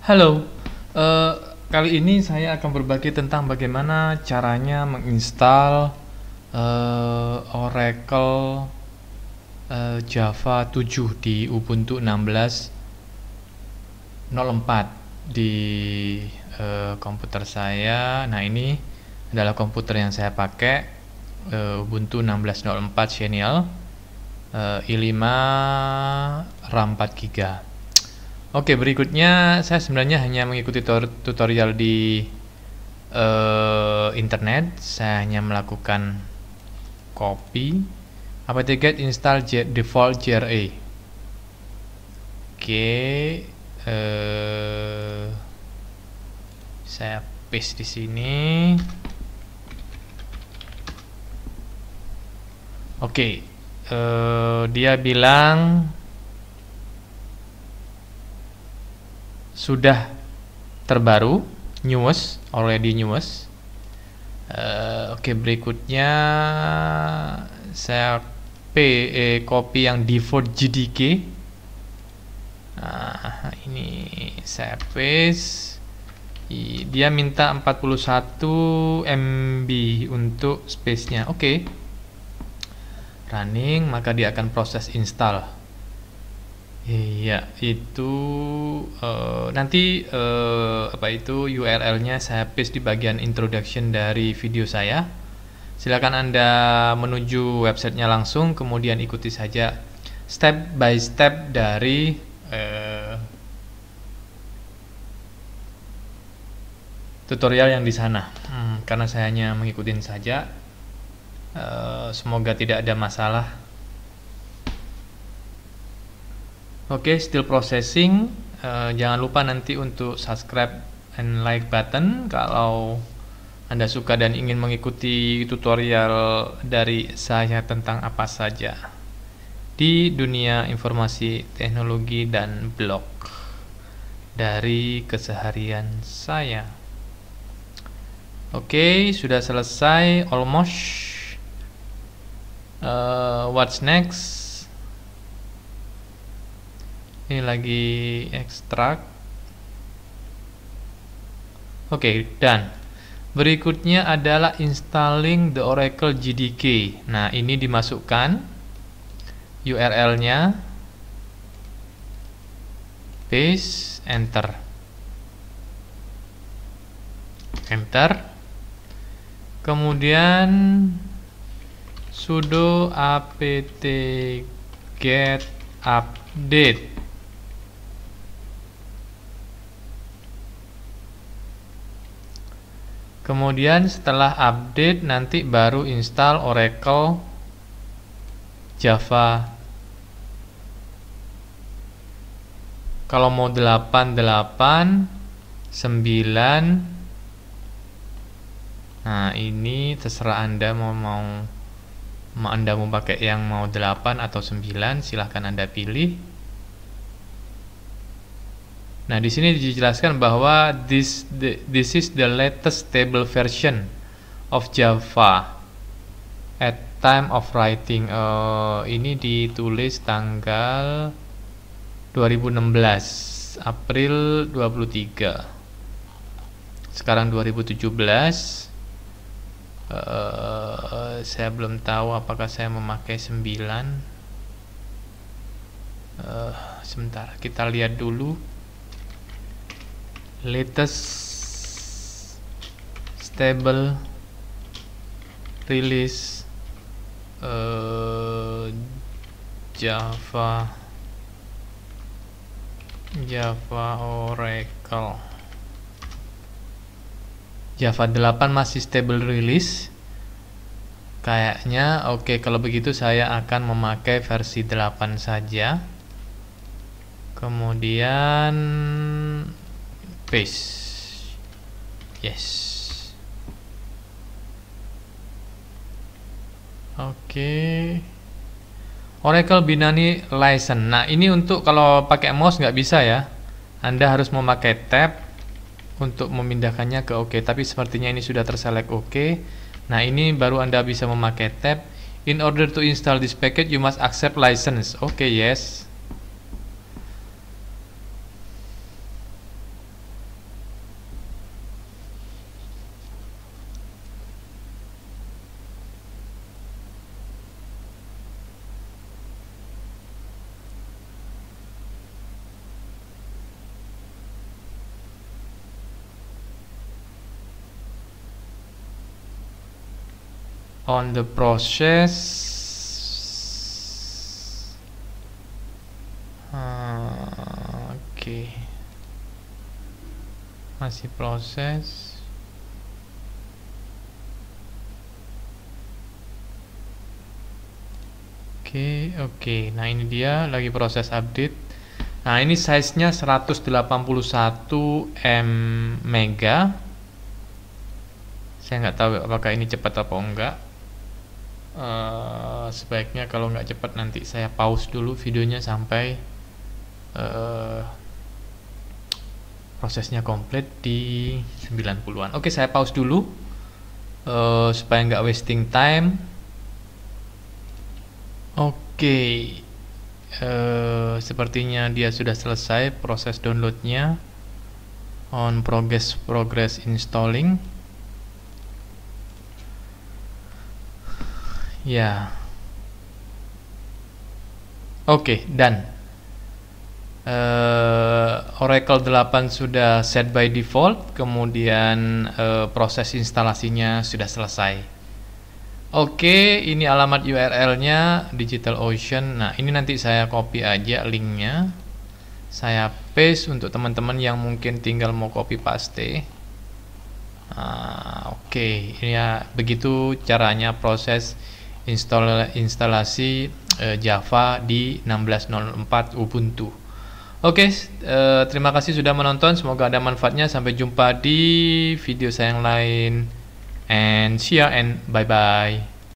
Halo, eh, kali ini saya akan berbagi tentang bagaimana caranya menginstal eh, Oracle eh, Java 7 di Ubuntu 16.04 di eh, komputer saya. Nah, ini adalah komputer yang saya pakai eh, Ubuntu 16.04 Xenial eh, i5 RAM 4 GB. Oke, berikutnya saya sebenarnya hanya mengikuti tutorial di uh, internet. Saya hanya melakukan copy apt-get install default JRE. Oke, uh, saya paste di sini. Oke, uh, dia bilang sudah terbaru newest already newest uh, oke okay, berikutnya saya p eh, copy yang default JDK nah ini saya paste. Dia minta 41 MB untuk space nya oke. Okay. running maka dia akan proses install Iya, itu uh, nanti uh, apa itu URL-nya saya paste di bagian introduction dari video saya. Silakan Anda menuju websitenya langsung, kemudian ikuti saja step by step dari uh, tutorial yang di sana. Hmm, karena saya hanya mengikuti saja, uh, semoga tidak ada masalah Oke, okay, still processing. Uh, jangan lupa nanti untuk subscribe and like button kalau Anda suka dan ingin mengikuti tutorial dari saya tentang apa saja di dunia informasi teknologi dan blog dari keseharian saya. Oke, okay, sudah selesai almost. Uh, what's next? Ini lagi ekstrak. Oke okay, dan berikutnya adalah installing the Oracle JDK nah ini dimasukkan URL nya paste enter. Enter. Kemudian sudo apt get update kemudian setelah update nanti baru install Oracle Java. Kalau mau 8 8 9 nah ini terserah anda mau mau anda mau pakai yang mau 8 atau 9 silahkan anda pilih Nah, di sini dijelaskan bahwa this the, this is the latest stable version of Java at time of writing. Uh, ini ditulis tanggal 2016 April 23. Sekarang 2017. Uh, saya belum tahu apakah saya memakai 9. Uh, sebentar, kita lihat dulu latest stable release uh, Java Java Oracle. Java 8 masih stable release. Kayaknya oke okay, kalau begitu saya akan memakai versi 8 saja. Kemudian paste yes. Oke. Okay. Oracle Binani License. Nah ini untuk kalau pakai mouse nggak bisa ya. Anda harus memakai tab untuk memindahkannya ke OK. Tapi sepertinya ini sudah terselect OK. Nah ini baru Anda bisa memakai tab. In order to install this package you must accept license. Oke okay, yes on the process. Uh, oke. Masih proses. Oke okay, oke. Okay. nah ini dia lagi proses update. Nah ini size nya 181 M mega. Saya nggak tahu apakah ini cepat atau enggak uh, sebaiknya kalau nggak cepat nanti saya pause dulu videonya sampai uh, prosesnya komplit di 90-an oke saya pause dulu uh, supaya nggak wasting time. Oke uh, sepertinya dia sudah selesai proses downloadnya. On progress progress installing Ya. Oke, okay, dan uh, Oracle 8 sudah set by default, kemudian uh, proses instalasinya sudah selesai. Oke, okay, ini alamat URL-nya DigitalOcean. Nah, ini nanti saya copy aja linknya. Saya paste untuk teman-teman yang mungkin tinggal mau copy paste. Nah, Oke, okay. ya begitu caranya proses install instalasi uh, Java di 16.04 Ubuntu. Oke, okay, uh, terima kasih sudah menonton. Semoga ada manfaatnya. Sampai jumpa di video saya yang lain. And see ya and bye bye.